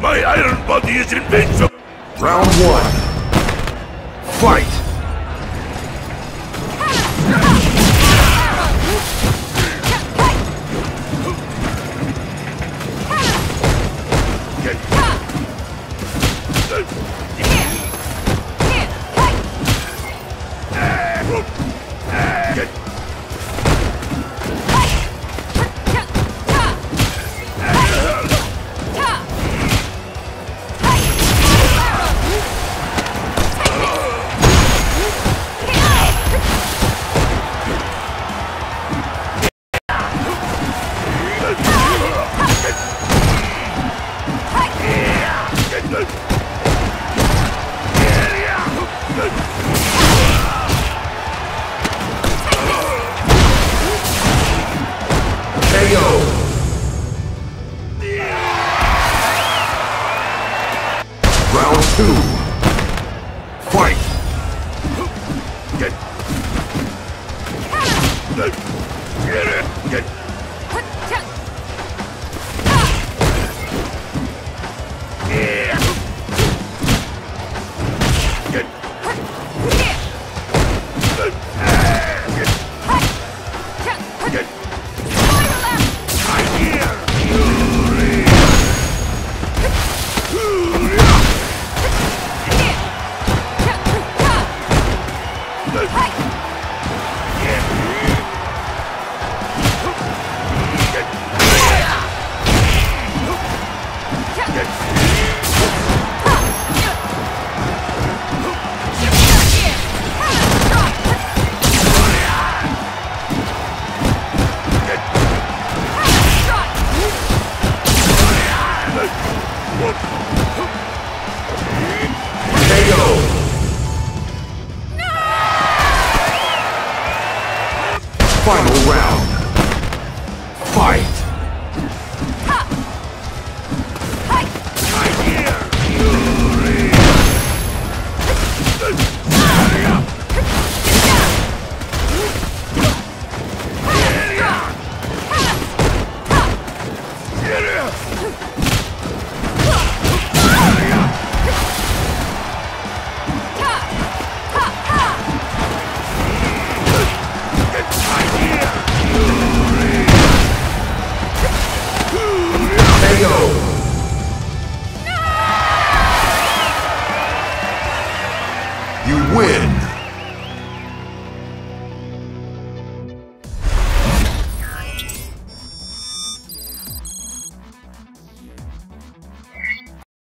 My iron body is invincible! Round one. Fight! Two. Fight. Get. Get it. Get. Final round. Fight. You win.